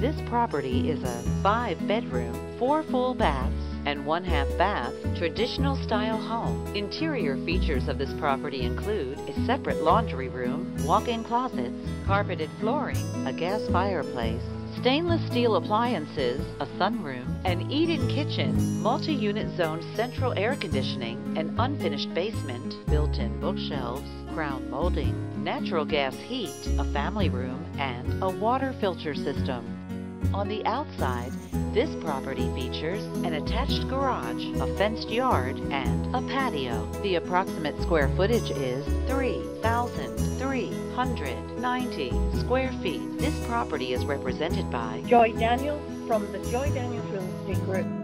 This property is a five bedroom, four full baths, and one half bath traditional style home. Interior features of this property include a separate laundry room, walk-in closets, carpeted flooring, a gas fireplace, stainless steel appliances, a sunroom, an eat-in kitchen, multi-unit zone central air conditioning, an unfinished basement, built-in bookshelves, crown molding, natural gas heat, a family room, and a water filter system. On the outside, this property features an attached garage, a fenced yard, and a patio. The approximate square footage is 3,390 square feet. This property is represented by Joy Daniels from the Joy Daniels Real Estate Group.